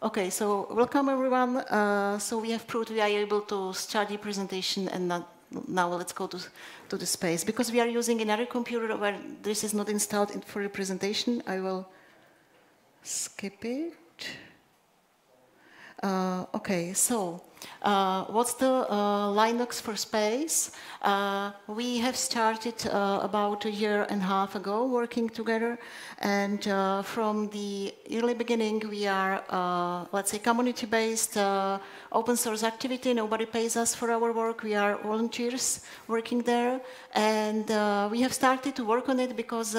Okay, so welcome everyone. Uh, so we have proved we are able to study presentation and not, now let's go to, to the space. Because we are using another computer where this is not installed in, for the presentation, I will skip it. Uh, okay, so uh, what's the uh, Linux for Space? Uh, we have started uh, about a year and a half ago working together, and uh, from the early beginning, we are, let's say, community-based open source activity. Nobody pays us for our work. We are volunteers working there, and we have started to work on it because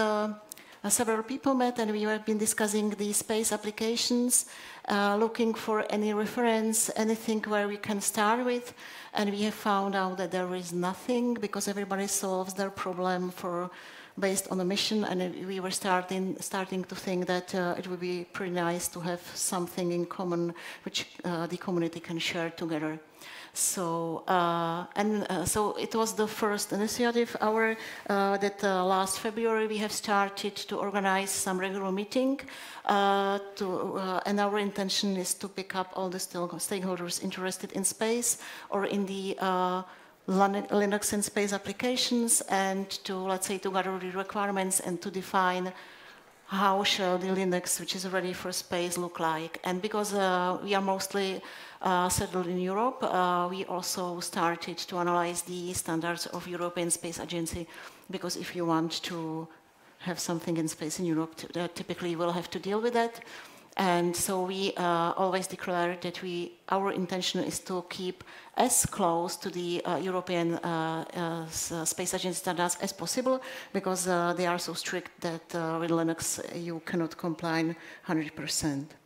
uh, several people met and we have been discussing the space applications, uh, looking for any reference, anything where we can start with. And we have found out that there is nothing because everybody solves their problem for based on a mission, and we were starting starting to think that uh, it would be pretty nice to have something in common which uh, the community can share together. So, uh, and uh, so it was the first initiative our, uh, that uh, last February we have started to organize some regular meeting to, and our intention is to pick up all the stakeholders interested in space or in the Linux and space applications and to, let's say, to gather the requirements and to define how shall the Linux, which is ready for space, look like. And because we are mostly uh, settled in Europe, uh, we also started to analyze the standards of European Space Agency because if you want to have something in space in Europe, uh, typically you will have to deal with that. And so we uh, always declare that we, our intention is to keep as close to the uh, European uh, Space Agency standards as possible because they are so strict that with Linux you cannot comply 100%.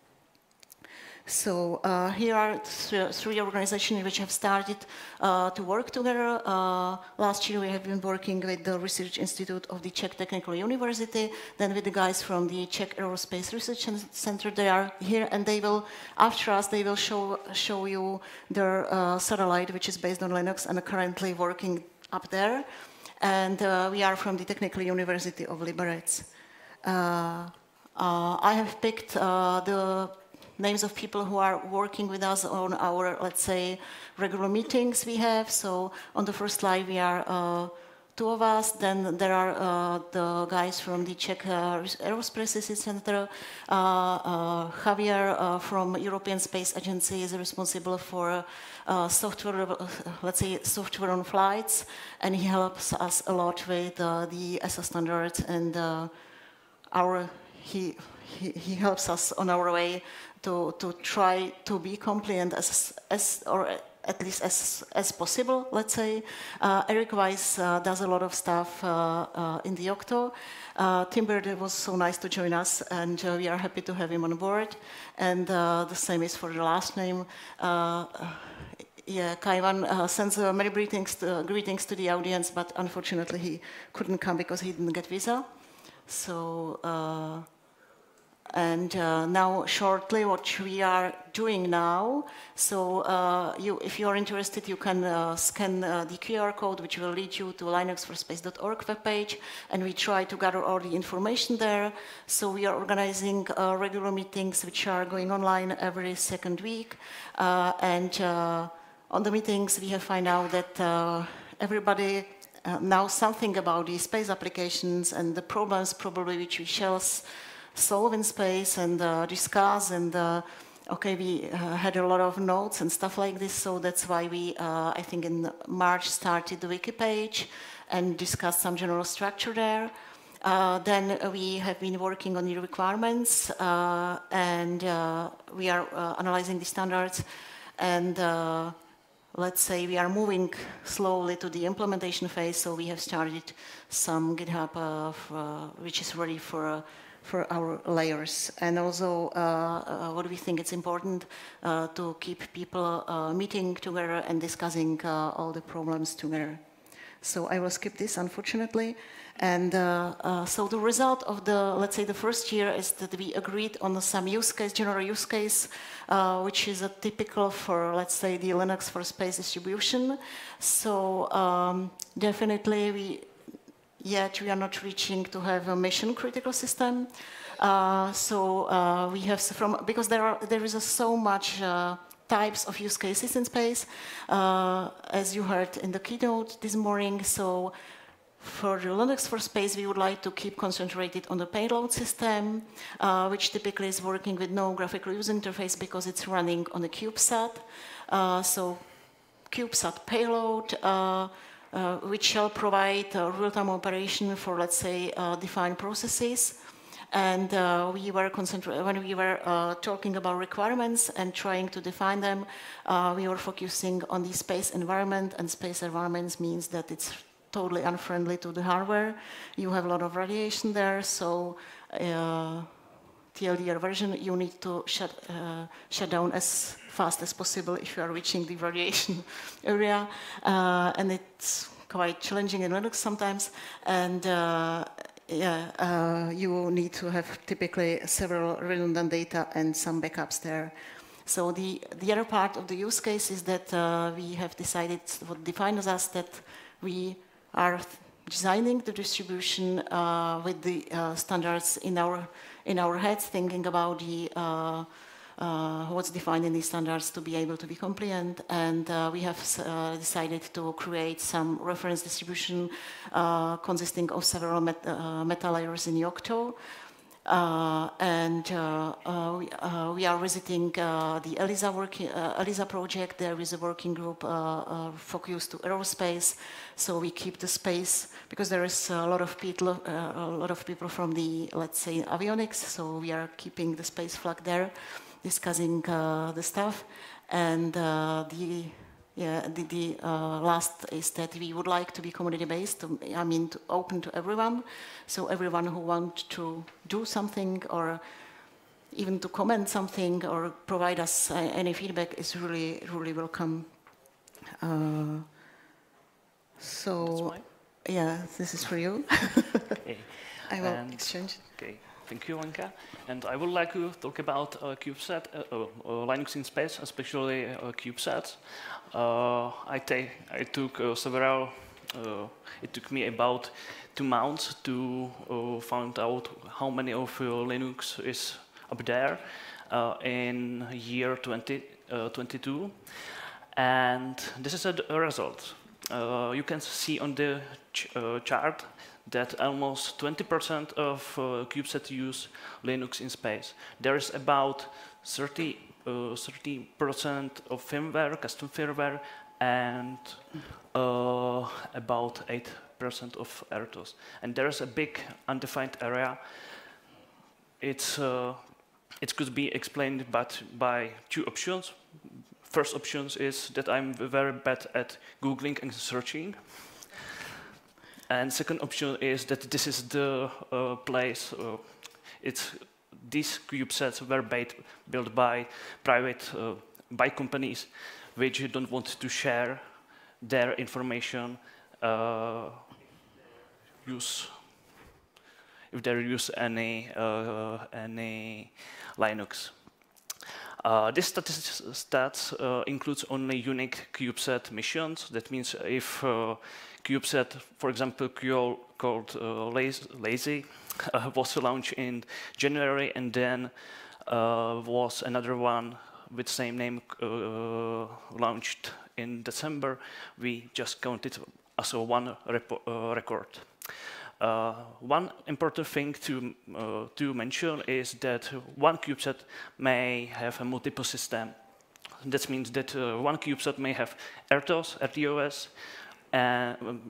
So uh, here are th three organizations which have started uh, to work together. Uh, last year we have been working with the Research Institute of the Czech Technical University, then with the guys from the Czech Aerospace Research Center. They are here and they will, after us, they will show, show you their uh, satellite, which is based on Linux and currently working up there. And uh, we are from the Technical University of Liberec. Uh, I have picked the names of people who are working with us on our, let's say, regular meetings we have. So on the first slide, we are uh, two of us. Then there are uh, the guys from the Czech uh, Aerospace Center. Uh, uh, Javier uh, from European Space Agency is responsible for software, let's say, software on flights, and he helps us a lot with the ESA standards and our he, he, he helps us on our way to, to try to be compliant as, as or at least as, as possible, let's say. Uh, Eric Weiss uh, does a lot of stuff uh, uh in the Yocto. Uh, Tim Bird was so nice to join us, and uh, we are happy to have him on board. And the same is for the last name. yeah, Kaivan sends many greetings to, greetings to the audience, but unfortunately he couldn't come because he didn't get visa. So and uh, now, shortly, what we are doing now. So, uh, you, if you are interested, you can uh, scan uh, the QR code, which will lead you to linuxforspace.org webpage, and we try to gather all the information there. So, we are organizing uh, regular meetings, which are going online every second week, uh, and on the meetings, we have found out that everybody knows something about the space applications and the problems probably which we shall solve in space and uh, discuss and uh, okay, we uh, had a lot of notes and stuff like this, so that's why we, uh, I think in March, started the wiki page and discussed some general structure there. Uh, then we have been working on the requirements uh, and we are analyzing the standards and let's say we are moving slowly to the implementation phase, so we have started some GitHub which is ready for for our layers. And also, uh, uh, what we think it's important uh, to keep people meeting together and discussing all the problems together. So I will skip this, unfortunately. And uh, uh, so the result of the, let's say, the first year is that we agreed on some use case, general use case, uh, which is a typical for, let's say, the Linux for space distribution. So um, definitely we yet we are not reaching to have a mission critical system. Uh, so uh, we have from because there are there is so much uh, types of use cases in space, uh, as you heard in the keynote this morning. So for the Linux for Space, we would like to keep concentrated on the payload system, uh, which typically is working with no graphical user interface because it's running on a CubeSat. Uh, so CubeSat payload, uh which shall provide real-time operation for, let's say, uh, defined processes. And uh, we were when we were talking about requirements and trying to define them, we were focusing on the space environment, and space environments means that it's totally unfriendly to the hardware. You have a lot of radiation there, so uh, TLDR version, you need to shut, uh, shut down as fast as possible if you are reaching the radiation area. Uh, and it's quite challenging in Linux sometimes. And uh, yeah, uh, you need to have typically several redundant data and some backups there. So the, the other part of the use case is that uh, we have decided what defines us that we are designing the distribution uh, with the uh, standards in our in our heads, thinking about the uh, uh what's defined in these standards to be able to be compliant. And uh, we have uh, decided to create some reference distribution consisting of several met meta layers in Yocto. Uh, and uh, uh, we, we, are visiting the ELISA, working, ELISA project. There is a working group focused to aerospace, so we keep the space because there is a lot of people, a lot of people from the, let's say, avionics. So we are keeping the space flag there, discussing the stuff, and the yeah, the, the uh, last is that we would like to be community-based, I mean, to open to everyone. So everyone who wants to do something or even to comment something or provide us uh, any feedback is really, really welcome. Uh, so, yeah, this is for you. okay. I will and exchange. Okay. Thank you, Lenka. And I would like to talk about uh, CubeSat, uh, uh, uh Linux in space, especially uh, CubeSat. Uh, I, I, took several, it took me about two months to find out how many of Linux is up there in year 2022. and this is a, a result. you can see on the ch chart that almost 20% of uh, CubeSat use Linux in space. There is about 30 30% uh, of firmware, custom firmware, and uh, about 8% of RTOS. And there is a big undefined area. It's, uh, it could be explained but by two options. First option is that I'm very bad at Googling and searching. And second option is that this is the uh, place, uh, it's, these CubeSats were built by private, uh, by companies which don't want to share their information uh, use if they use any uh, any Linux. Uh, this stats uh, includes only unique CubeSat missions. That means if uh, CubeSat, for example, called uh, Lazy, uh, was launched in January, and then uh, was another one with the same name launched in December. We just counted as one record. Uh, one important thing to, uh, to mention is that one CubeSat may have a multiple system. That means that uh, one CubeSat may have RTOS, RTOS,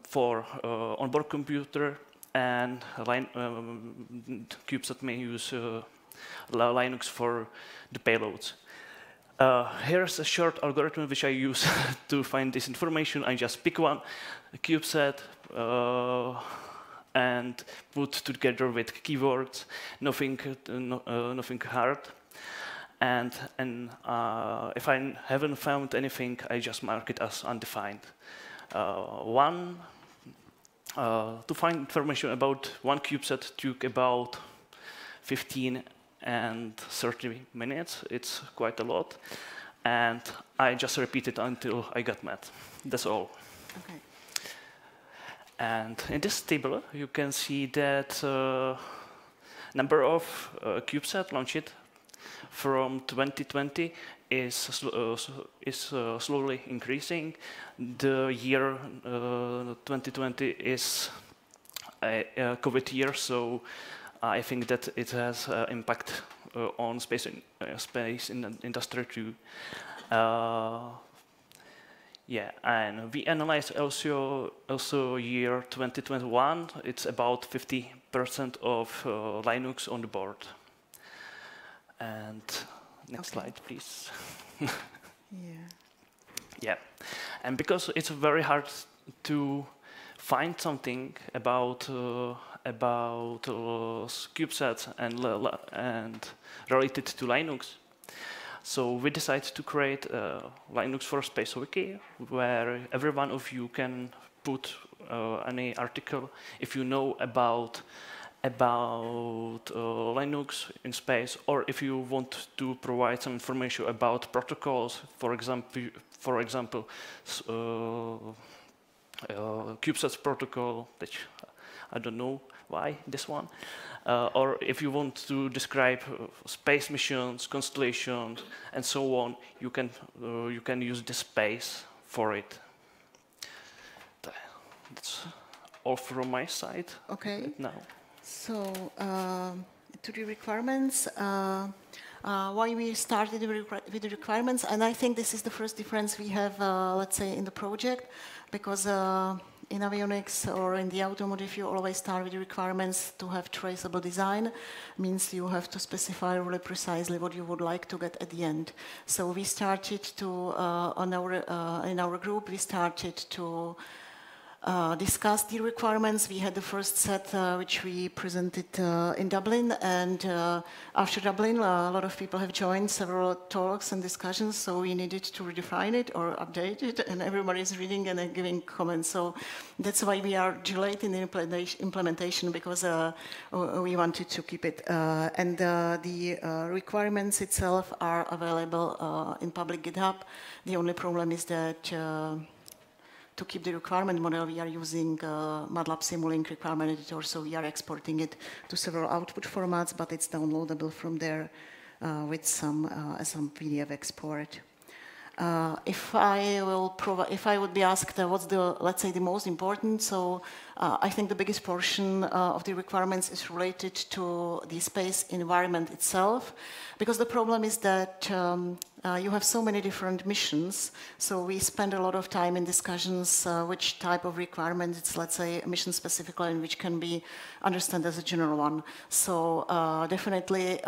for uh, onboard computer and line, um, may use uh, Linux for the payloads. Uh, here's a short algorithm which I use to find this information. I just pick one CubeSat uh, and put together with keywords, nothing, uh, no, uh, nothing hard. And, and if I haven't found anything, I just mark it as undefined. Uh, one, uh, to find information about one CubeSat took about 15 and 30 minutes. It's quite a lot. And I just repeated until I got mad. That's all. Okay. And in this table, you can see that uh, number of uh, CubeSat launched from 2020 is, uh, is uh, slowly increasing. The year 2020 is a, a, COVID year, so I think that it has impact on space in, space in industry too. Yeah, and we analyzed also also year 2021. It's about 50% of uh, Linux on the board. And next okay. slide, please. yeah. Yeah, and because it's very hard to find something about uh, about uh, CubeSat and and related to Linux, so we decided to create a Linux for Space Wiki, where every one of you can put uh, any article if you know about about uh, Linux in space, or if you want to provide some information about protocols, for example, for example, uh, uh, CubeSats protocol, which I don't know why this one, uh, or if you want to describe uh, space missions, constellations, and so on, you can uh, you can use this space for it. That's all from my side. Okay. Now. So um, to the requirements. Uh, uh, why we started with the requirements, and I think this is the first difference we have, uh, let's say, in the project, because uh, in avionics or in the automotive, you always start with the requirements to have traceable design. Means you have to specify really precisely what you would like to get at the end. So we started to, uh, on our, uh, in our group, we started to uh, discussed the requirements. We had the first set uh, which we presented uh, in Dublin and uh, after Dublin a lot of people have joined several talks and discussions so we needed to redefine it or update it and everybody is reading and giving comments. So that's why we are delayed in the implementation because uh, we wanted to keep it. Uh, and the requirements itself are available in public GitHub. The only problem is that to keep the requirement model, we are using uh, MATLAB Simulink requirement editor, so we are exporting it to several output formats, but it's downloadable from there uh, with some, uh, some PDF export. Uh, if I will if I would be asked uh, what's the, let's say, the most important, so uh, I think the biggest portion uh, of the requirements is related to the space environment itself, because the problem is that um, uh, you have so many different missions, so we spend a lot of time in discussions uh, which type of requirement it's, let's say, mission specific and which can be understood as a general one. So definitely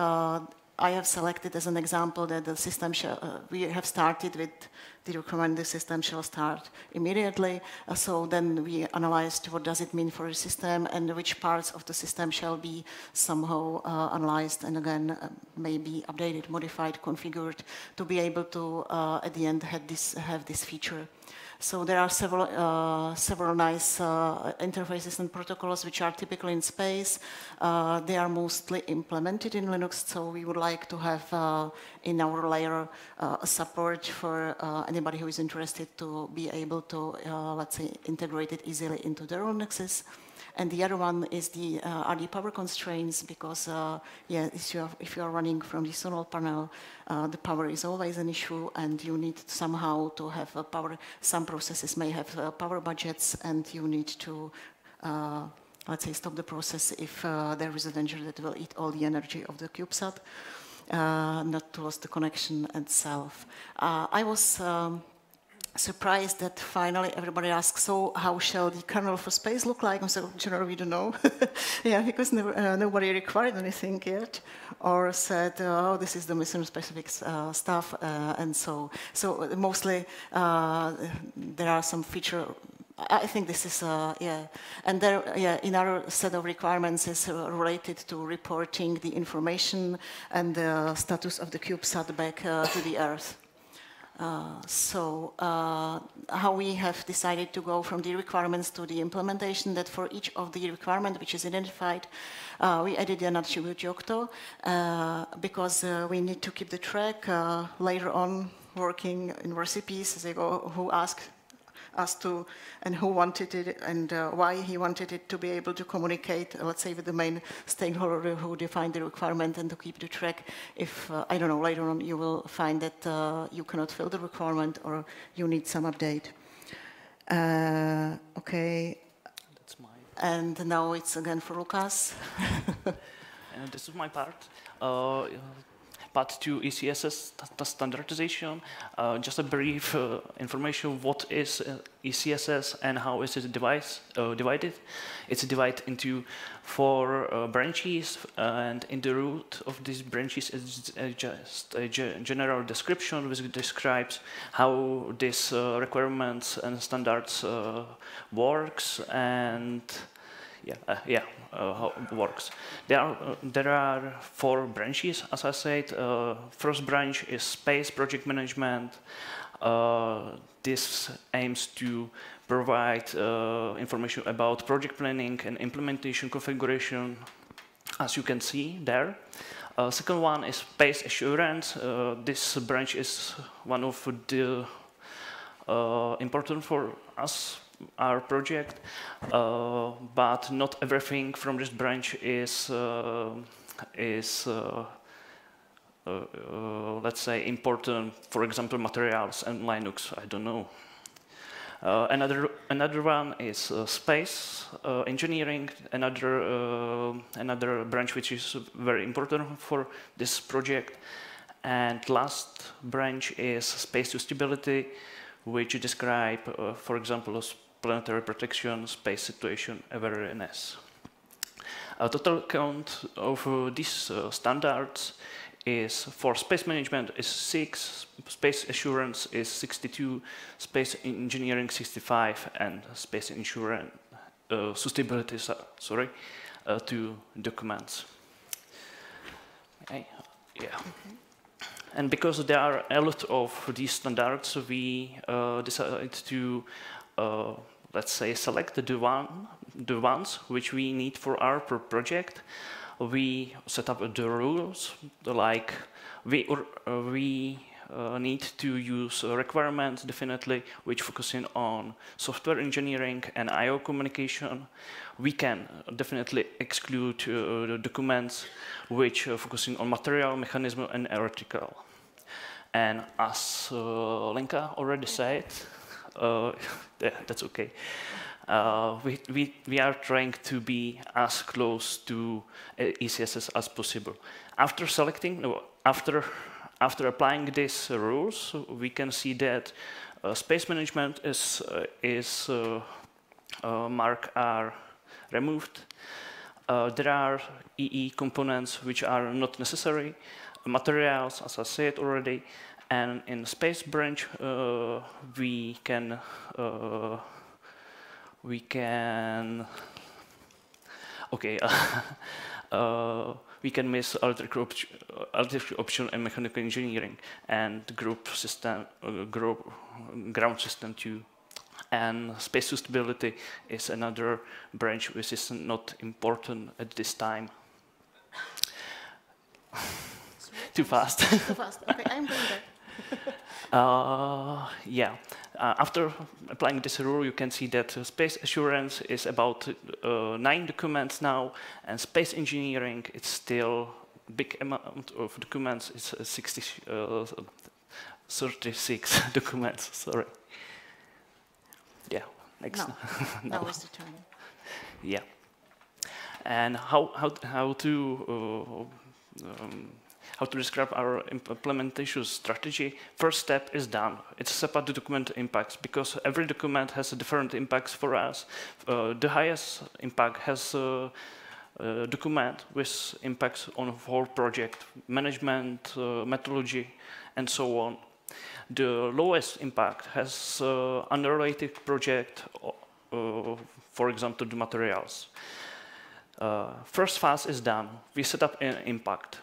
I have selected as an example that the system uh, we have started with the the system shall start immediately. Uh, so then we analyzed what does it mean for a system and which parts of the system shall be somehow uh, analyzed and again uh, maybe updated, modified, configured to be able to at the end have this, have this feature. So there are several, uh, several nice uh, interfaces and protocols which are typically in space. Uh, they are mostly implemented in Linux, so we would like to have in our layer support for anybody who is interested to be able to, let's say, integrate it easily into their own nexus. And the other one is the uh, the power constraints because uh, yeah, if you, are, if you are running from the solar panel, uh, the power is always an issue, and you need somehow to have a power. Some processes may have uh, power budgets, and you need to. Uh, let's say stop the process if uh, there is a danger that will eat all the energy of the CubeSat, not to lose the connection itself. I was um, surprised that finally everybody asks, so how shall the kernel for space look like? And so, generally, we don't know. yeah, because uh, nobody required anything yet, or said, oh, this is the mission-specific uh, stuff, uh, and so, so mostly uh, there are some feature. I think this is, uh, yeah, and there, yeah, in our set of requirements is uh, related to reporting the information and the status of the CubeSat back to the Earth. Uh, so uh, how we have decided to go from the requirements to the implementation that for each of the requirement which is identified, uh, we added an attribute Yocto uh, because uh, we need to keep the track later on working in recipes they go who ask us to, and who wanted it and uh, why he wanted it to be able to communicate, let's say, with the main stakeholder who defined the requirement and to keep the track if, uh, I don't know, later on you will find that uh, you cannot fill the requirement or you need some update. Uh, okay. That's my. And now it's again for Lukáš. and this is my part. Part two ECSS standardization. Uh, just a brief uh, information what is uh, ECSS and how is it device, uh, divided. It's divided into four uh, branches and in the root of these branches is just a general description which describes how these requirements and standards works and yeah, yeah, how it works. There are, uh, there are four branches, as I said. Uh, first branch is space project management. Uh, this aims to provide uh, information about project planning and implementation configuration, as you can see there. second one is space assurance. this branch is one of the important for us our project, uh, but not everything from this branch is uh, is uh, let's say important. For example, materials and Linux. I don't know. Uh, another another one is uh, space uh, engineering. Another another branch which is very important for this project. And last branch is space suitability, which describe, for example, planetary protection, space situation, awareness. A total count of uh, these uh, standards is for space management is 6, space assurance is 62, space engineering 65, and space insurance uh, sustainability, sorry, uh, two documents. Okay. Yeah. And because there are a lot of these standards, we uh, decided to uh, let's say, select the, the ones which we need for our project. We set up the rules, like we, uh, we uh, need to use requirements definitely which focusing on software engineering and I.O. communication. We can definitely exclude uh, documents which are focusing on material, mechanism, and electrical. And as uh, Lenka already said, uh, that's okay. Uh, we, we, we are trying to be as close to uh, ECSS as possible. After selecting, no, after, after applying these rules, we can see that uh, space management is, uh, is uh, mark are removed. there are EE components which are not necessary. Materials, as I said already, and in the space branch, uh, we can uh, we can okay. Uh, we can miss electrical, op electrical option and mechanical engineering and group system, uh, group ground system too. And space suitability is another branch which is not important at this time. Too fast. Too fast. Okay, I'm going back. uh, yeah. Uh, after applying this rule, you can see that uh, space assurance is about uh, nine documents now, and space engineering is still big amount of documents. It's uh, 60, uh, 36 documents. Sorry. Yeah. Next. No. no. That was the turn. Yeah. And how how how to um, how to describe our implementation strategy, first step is done. It's the document impacts because every document has a different impacts for us. Uh, the highest impact has document with impacts on whole project, management, uh, methodology, and so on. The lowest impact has uh, unrelated project, uh, for example, the materials. First phase is done. We set up an impact.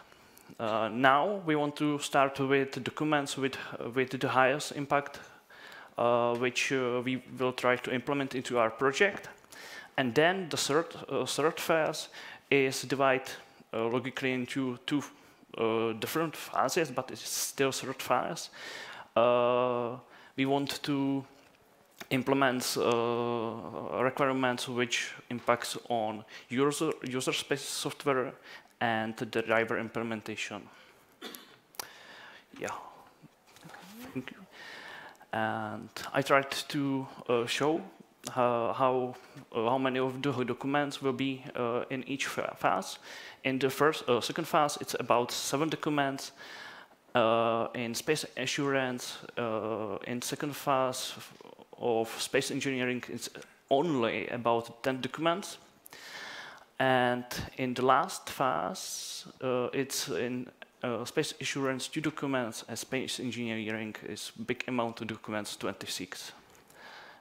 Uh, now we want to start with documents with, uh, with the highest impact, uh, which uh, we will try to implement into our project. And then the third, uh, third phase is divided uh, logically into two different phases, but it's still third phase. we want to implement requirements which impacts on user, user space software and the driver implementation. Yeah, thank you. And I tried to uh, show uh, how uh, how many of the documents will be uh, in each phase. In the first, uh, second phase, it's about seven documents. Uh, in space assurance, in second phase of space engineering, it's only about 10 documents. And in the last phase, it's in uh, space assurance, two documents, and space engineering is big amount of documents, 26.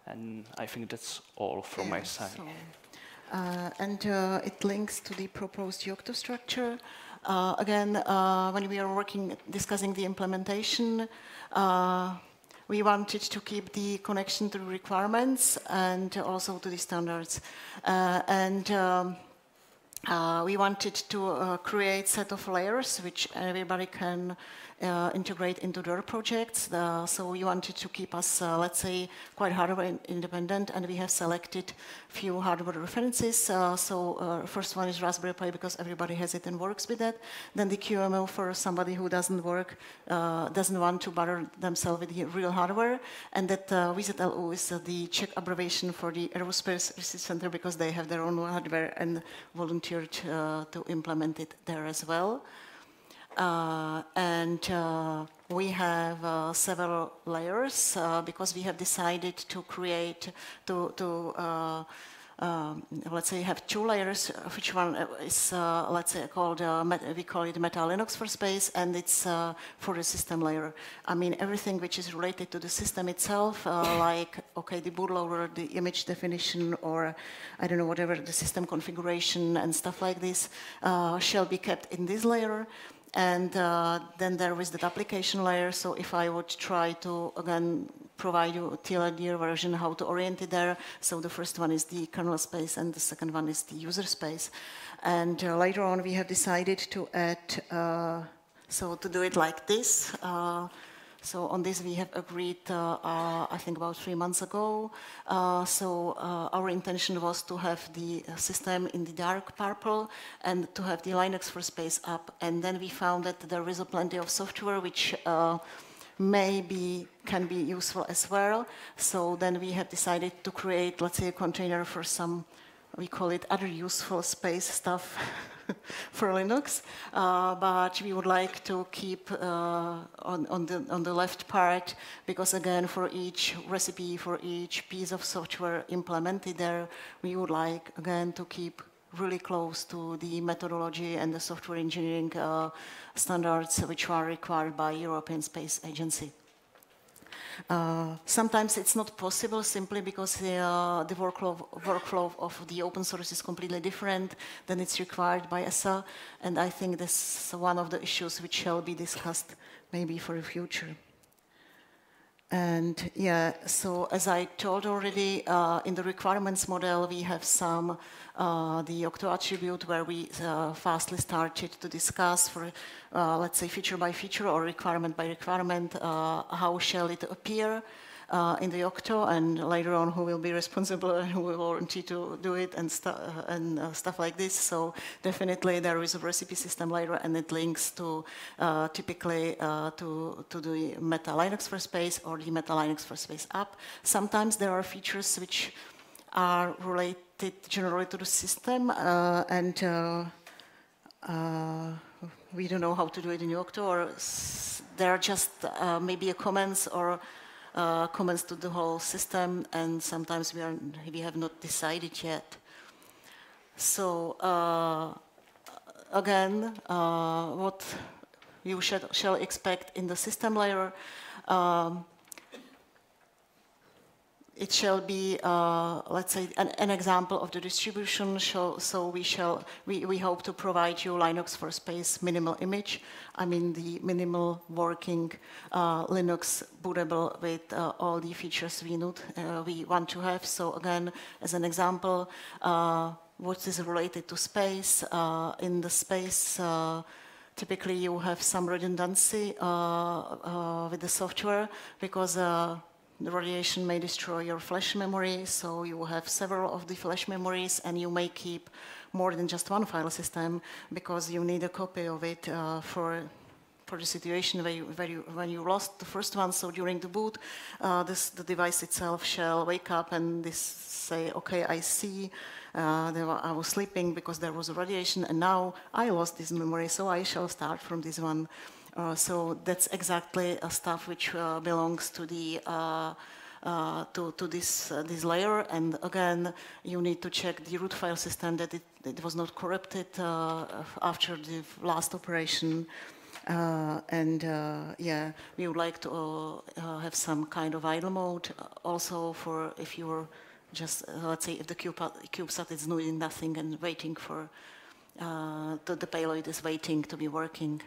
And I think that's all from my side. So, uh, and uh, it links to the proposed Yocto structure. Uh, again, uh, when we are working, discussing the implementation, uh, we wanted to keep the connection to requirements and also to the standards. and um, uh, we wanted to uh, create set of layers which everybody can integrate into their projects. Uh, so we wanted to keep us, uh, let's say, quite hardware independent, and we have selected a few hardware references. Uh, so uh, first one is Raspberry Pi because everybody has it and works with that. Then the QEMU for somebody who doesn't work, uh, doesn't want to bother themselves with the real hardware, and that uh, VZLU is the Czech abbreviation for the Aerospace Research Center because they have their own hardware and volunteered to implement it there as well. Uh, and uh, we have uh, several layers uh, because we have decided to create, to, to uh, um, let's say, have two layers, which one is, uh, let's say, called, we call it Meta Linux for space, and it's for the system layer. I mean, everything which is related to the system itself, like, okay, the bootloader, the image definition, or I don't know, whatever, the system configuration and stuff like this, shall be kept in this layer. And uh, then there is the application layer. So if I would try to, again, provide you a TLDR version, how to orient it there. So the first one is the kernel space and the second one is the user space. And uh, later on, we have decided to add, uh, so to do it like this. So on this we have agreed, uh, uh, I think about three months ago. Uh, so our intention was to have the system in the dark purple and to have the Linux for space up. And then we found that there is a plenty of software which maybe can be useful as well. So then we have decided to create, let's say, a container for some, we call it other useful space stuff. for Linux, uh, but we would like to keep uh, on, on, the, on the left part because again for each recipe, for each piece of software implemented there, we would like again to keep really close to the methodology and the software engineering uh, standards which are required by European Space Agency. Uh, sometimes it's not possible simply because uh, the workflow, workflow of the open source is completely different than it's required by ESA, and I think this is one of the issues which shall be discussed maybe for the future. And yeah, so as I told already, uh, in the requirements model, we have some, uh, the Yocto attribute where we uh, fastly started to discuss for, uh, let's say, feature by feature or requirement by requirement, uh, how shall it appear uh, in the Yocto, and later on who will be responsible and who will warranty to do it and, stu uh, and uh, stuff like this. So definitely there is a recipe system later, and it links to uh, typically uh, to, to the Meta Linux for Space or the Meta Linux for Space app. Sometimes there are features which are related generally to the system, uh, and we don't know how to do it in Yocto, or there are just maybe a comments or uh, comments to the whole system, and sometimes we, are, we have not decided yet. So uh, again, uh, what you should, shall expect in the system layer, um, it shall be, uh, let's say, an, an, example of the distribution. So, so we shall, we, we hope to provide you Linux for space minimal image. I mean the minimal working uh, Linux bootable with uh, all the features we need, uh, we want to have. So again, as an example, uh, what is related to space uh, in the space. Typically, you have some redundancy with the software because the radiation may destroy your flash memory, so you have several of the flash memories and you may keep more than just one file system because you need a copy of it uh, for for the situation where you, where you, when you lost the first one. So during the boot, uh, this, the device itself shall wake up and this say, okay, I see uh, I was sleeping because there was a radiation and now I lost this memory, so I shall start from this one. Uh, so that's exactly stuff which uh, belongs to the uh, uh, to, to this, uh, this layer. And again, you need to check the root file system that it, it was not corrupted uh, after the last operation. And yeah, we would like to have some kind of idle mode also for if you're just, let's say, if the CubeSat is doing nothing and waiting for, the, the payload is waiting to be working.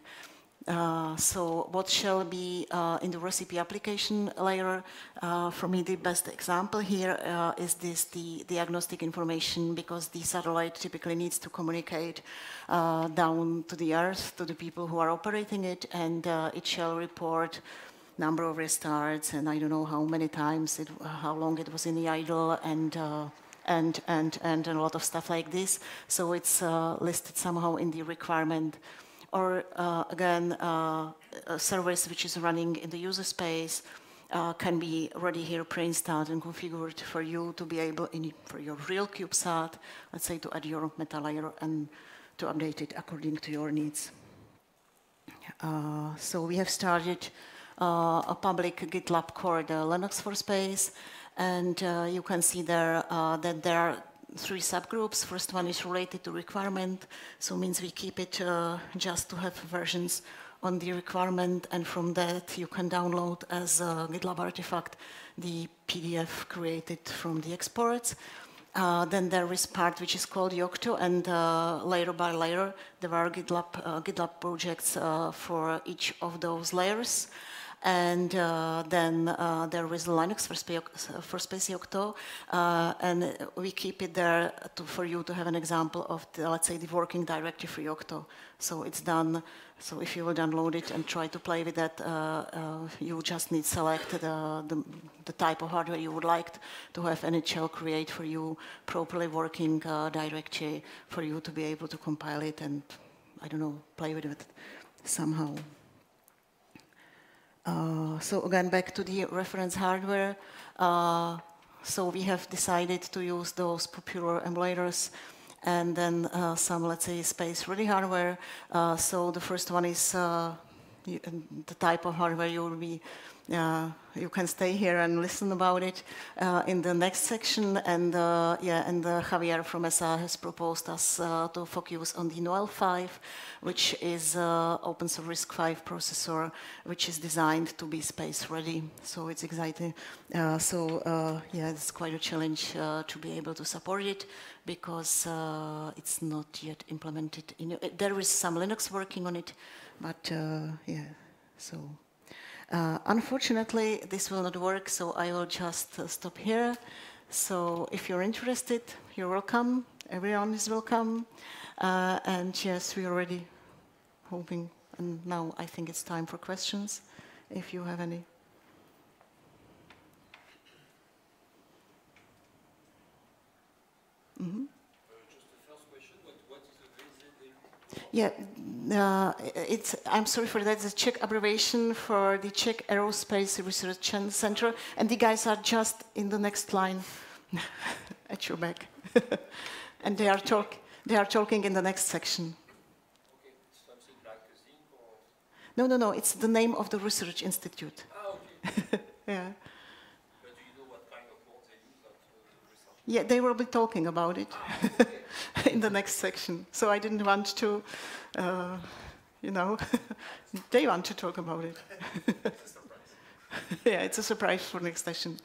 Uh, so what shall be uh, in the recipe application layer? Uh, for me, the best example here uh, is this, the diagnostic information, because the satellite typically needs to communicate uh, down to the Earth, to the people who are operating it, and it shall report number of restarts, and I don't know how many times, it, how long it was in the idle, and and, and, and a lot of stuff like this. So it's listed somehow in the requirement or uh, again, uh, a service which is running in the user space uh, can be already here pre-installed and configured for you to be able, in, for your real CubeSat, let's say to add your meta layer and to update it according to your needs. Uh, so we have started uh, a public GitLab called uh, Linux for Space, and you can see there that there are three subgroups. First one is related to requirement, so means we keep it uh, just to have versions on the requirement, and from that you can download as a GitLab artifact the PDF created from the exports. Uh, then there is part which is called Yocto, and uh, layer by layer there are GitLab, uh, GitLab projects uh, for each of those layers. And uh, then uh, there is Linux for, Spe for Space Yocto, uh, and we keep it there to, for you to have an example of, the, let's say, the working directory for Yocto. So it's done. So if you will download it and try to play with that, uh, uh, you just need select the, the, the, type of hardware you would like to have, and create for you properly working uh, directory for you to be able to compile it and, I don't know, play with it somehow. Uh, so again, back to the reference hardware. Uh, so we have decided to use those popular emulators and then uh, some, let's say, space-ready hardware. Uh, so the first one is the type of hardware you will be uh, you can stay here and listen about it uh, in the next section. And uh, yeah, and uh, Javier from ESA has proposed us uh, to focus on the NOEL-V, which is uh, open source RISC-V processor, which is designed to be space ready. So it's exciting. so yeah, it's quite a challenge to be able to support it because it's not yet implemented. In, there is some Linux working on it, but yeah, so. Uh, unfortunately, this will not work, so I will just uh, stop here. So if you're interested, you're welcome. Everyone is welcome. Uh, and yes, we're already hoping. And now I think it's time for questions, if you have any. Mm -hmm. Yeah, uh, it's, I'm sorry for that. It's a Czech abbreviation for the Czech Aerospace Research Center, and the guys are just in the next line at your back, and they are talk, they are talking in the next section. No, no, no. It's the name of the research institute. Ah, okay. yeah. But do you know what kind of they use at the research? Yeah, they will be talking about it. Ah, okay. in the next section. So I didn't want to, uh, you know, they want to talk about it. it's yeah, it's a surprise for next session.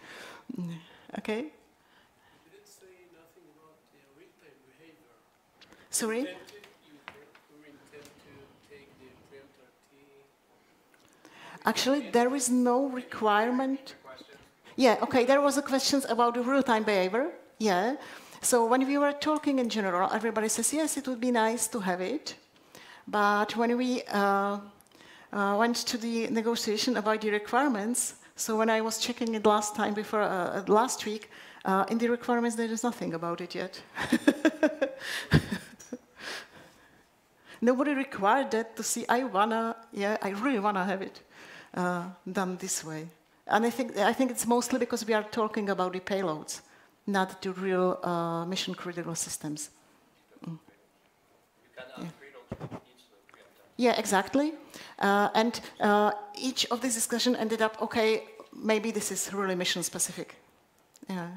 Okay? Sorry? Actually, there is no requirement. Yeah, okay, there was a question about the real-time behavior. Yeah, so when we were talking in general, everybody says, yes, it would be nice to have it. But when we uh, uh, went to the negotiation about the requirements, So when I was checking it last time before uh, last week, uh, in the requirements there is nothing about it yet. Nobody required that to see. I wanna, yeah, I really wanna have it uh, done this way. And I think I think it's mostly because we are talking about the payloads, not the real uh, mission critical systems. The preemptor. Yeah, exactly. Uh, and uh, each of this discussion ended up, okay, maybe this is really mission specific. Yeah.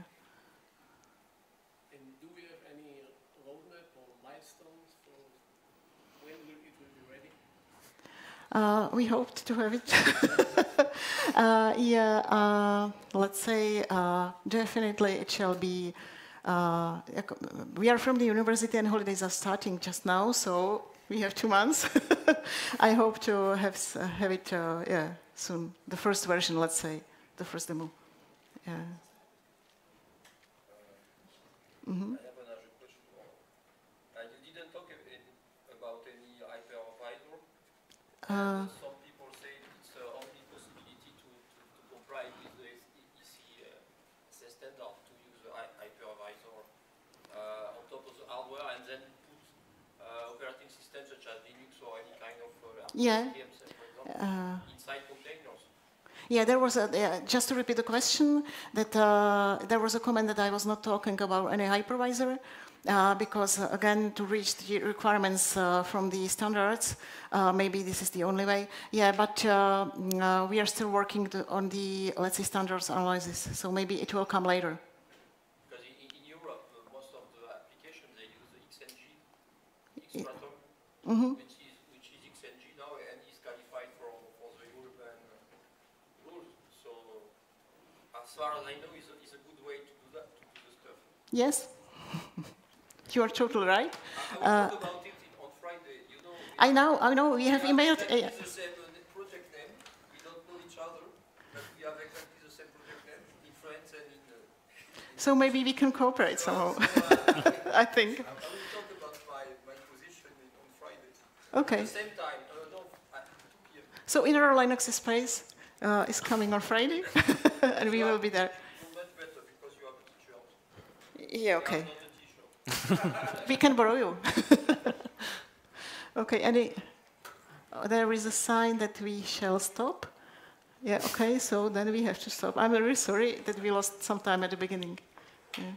And do we have any roadmap or milestones for when will it will be ready? Uh, we hoped to have it. uh, yeah, uh, let's say uh, definitely it shall be. Uh, we are from the university and holidays are starting just now, so we have two months. I hope to have have it yeah soon. The first version, let's say, the first demo. Yeah. Mhm. I have another question. Uh, you didn't talk a- any- about any hypervisor. Uh, Some people say it's the only possibility to, to, to comply with the EC uh, standard to use the hypervisor uh, on top of the hardware and then put uh, operating systems such as Linux or any kind of uh, Yeah. RPM, say, for example, uh, inside containers. Yeah, there was a, yeah, just to repeat the question, that uh, there was a comment that I was not talking about any hypervisor, uh, because uh, again, to reach the requirements uh, from the standards, uh, maybe this is the only way. Yeah, but uh, mm, uh, we are still working to, on the, let's say, standards analysis, so maybe it will come later. Because in, in Europe, most of the applications they use the XNG. XtratuM, Mhm. which is which is XNG now and is qualified for, for the European rules. So, as far as I know, it's a, is a good way to do that, to do the stuff. Yes? you are totally right. Uh, about it on Friday. You know, I know, I know, we have emailed. uh, same uh, project name. We don't know each other, but we have exactly the same project name in France and in. Uh, so maybe we can cooperate somehow, uh, I think. I will talk about my, my position on Friday. Okay. At the same time, uh, no, So Inner Linux Space uh, is coming on Friday, and we will be there. Much better because you have a t-shirt. Yeah, okay. We can borrow you. okay, any... oh, there is a sign that we shall stop. Yeah, okay, so then we have to stop. I'm very sorry that we lost some time at the beginning. Yeah.